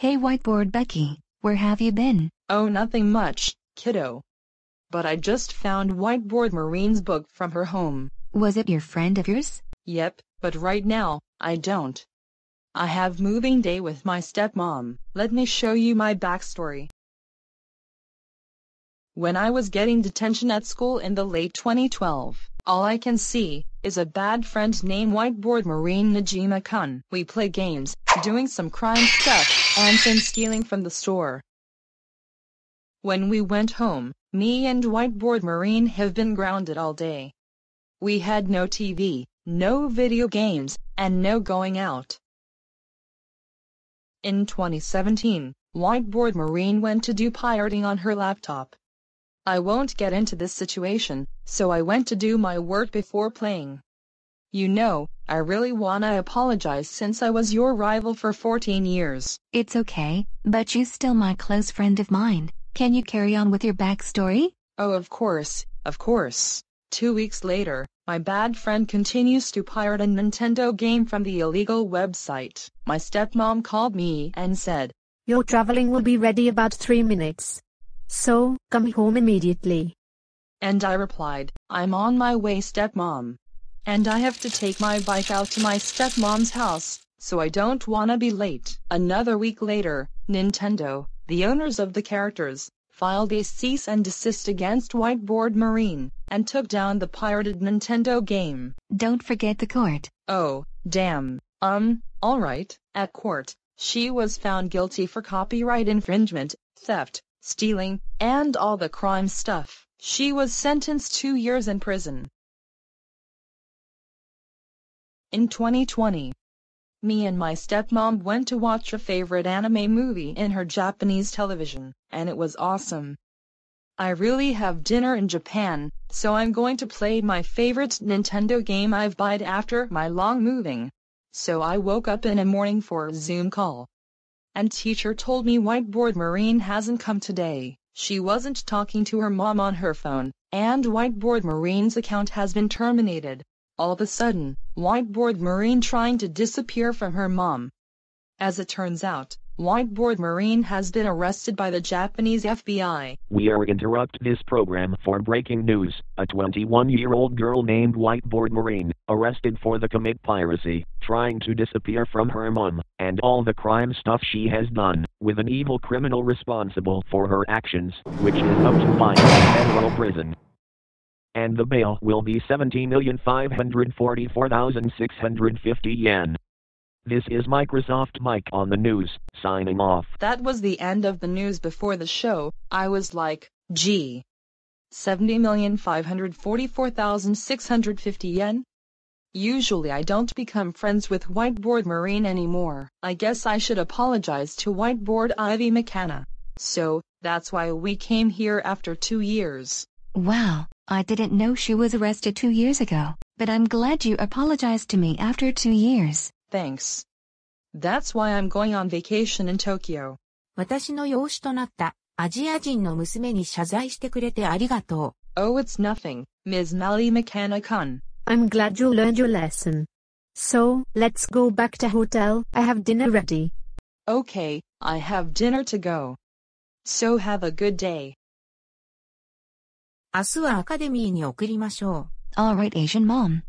Hey whiteboard Becky, where have you been? Oh nothing much, kiddo. But I just found Whiteboard Marine's book from her home. Was it your friend of yours? Yep, but right now, I don't. I have moving day with my stepmom. Let me show you my backstory. When I was getting detention at school in the late 2012, all I can see is a bad friend named Whiteboard Marine Najima Kun. We play games, doing some crime stuff, and then stealing from the store. When we went home, me and Whiteboard Marine have been grounded all day. We had no TV, no video games, and no going out. In 2017, Whiteboard Marine went to do pirating on her laptop. I won't get into this situation, so I went to do my work before playing. You know, I really wanna apologize since I was your rival for 14 years. It's okay, but you're still my close friend of mine. Can you carry on with your backstory? Oh of course, of course. Two weeks later, my bad friend continues to pirate a Nintendo game from the illegal website. My stepmom called me and said, Your traveling will be ready about three minutes. So, come home immediately. And I replied, I'm on my way stepmom. And I have to take my bike out to my stepmom's house, so I don't wanna be late. Another week later, Nintendo, the owners of the characters, filed a cease and desist against Whiteboard Marine, and took down the pirated Nintendo game. Don't forget the court. Oh, damn. Um, alright, at court, she was found guilty for copyright infringement, theft, stealing, and all the crime stuff. She was sentenced two years in prison. In 2020, me and my stepmom went to watch a favorite anime movie in her Japanese television, and it was awesome. I really have dinner in Japan, so I'm going to play my favorite Nintendo game I've bought after my long moving. So I woke up in a morning for a Zoom call and teacher told me Whiteboard Marine hasn't come today. She wasn't talking to her mom on her phone, and Whiteboard Marine's account has been terminated. All of a sudden, Whiteboard Marine trying to disappear from her mom. As it turns out, Whiteboard Marine has been arrested by the Japanese FBI. We are interrupt this program for breaking news. A 21-year-old girl named Whiteboard Marine, arrested for the commit piracy, trying to disappear from her mom, and all the crime stuff she has done, with an evil criminal responsible for her actions, which is up to five federal prison. And the bail will be 17,544,650 yen. This is Microsoft Mike on the news, signing off. That was the end of the news before the show. I was like, gee. 70,544,650 yen? Usually I don't become friends with Whiteboard Marine anymore. I guess I should apologize to Whiteboard Ivy McHannah. So, that's why we came here after two years. Wow, I didn't know she was arrested two years ago, but I'm glad you apologized to me after two years. Thanks. That's why I'm going on vacation in Tokyo. 私の養子となったアジア人の娘に謝罪してくれてありがとう。Oh, it's nothing, Ms. Mali McHannah-kun. I'm glad you learned your lesson. So, let's go back to hotel. I have dinner ready. Okay, I have dinner to go. So have a good day. 明日はアカデミーに送りましょう。Alright, Asian mom.